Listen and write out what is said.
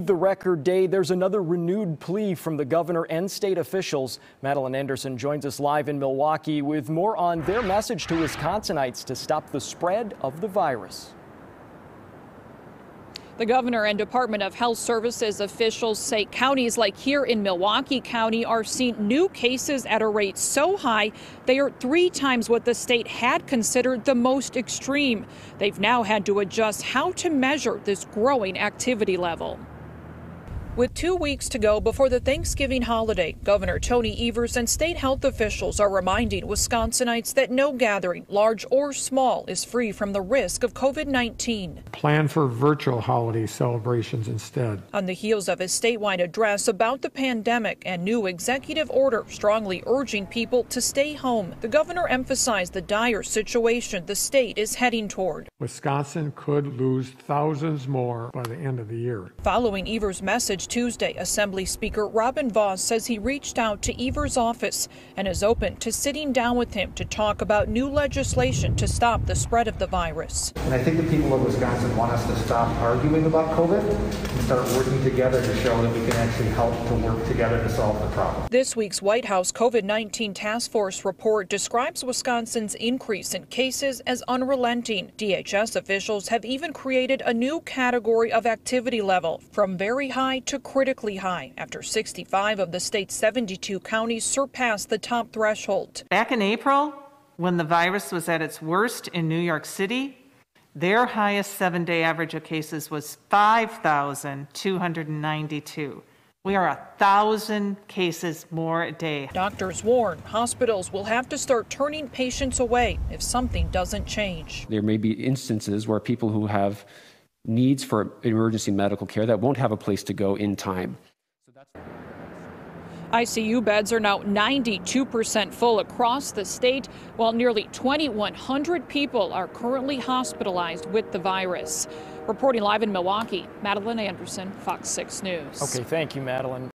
The record day, there's another renewed plea from the governor and state officials. Madeline Anderson joins us live in Milwaukee with more on their message to Wisconsinites to stop the spread of the virus. The governor and Department of Health Services officials say counties like here in Milwaukee County are seeing new cases at a rate so high they are three times what the state had considered the most extreme. They've now had to adjust how to measure this growing activity level. With two weeks to go before the Thanksgiving holiday, Governor Tony Evers and state health officials are reminding Wisconsinites that no gathering, large or small, is free from the risk of COVID 19. Plan for virtual holiday celebrations instead. On the heels of his statewide address about the pandemic and new executive order strongly urging people to stay home, the governor emphasized the dire situation the state is heading toward. Wisconsin could lose thousands more by the end of the year. Following Evers' message, Tuesday, Assembly Speaker Robin Vos says he reached out to Evers' office and is open to sitting down with him to talk about new legislation to stop the spread of the virus. And I think the people of Wisconsin want us to stop arguing about COVID and start working together to show that we can actually help to work together to solve the problem. This week's White House COVID 19 task force report describes Wisconsin's increase in cases as unrelenting. DHS officials have even created a new category of activity level from very high to to critically high after 65 of the state's 72 counties surpassed the top threshold. Back in April, when the virus was at its worst in New York City, their highest seven day average of cases was 5,292. We are a thousand cases more a day. Doctors warn hospitals will have to start turning patients away if something doesn't change. There may be instances where people who have needs for emergency medical care that won't have a place to go in time. ICU beds are now 92% full across the state, while nearly 2,100 people are currently hospitalized with the virus. Reporting live in Milwaukee, Madeline Anderson, Fox 6 News. Okay, thank you, Madeline.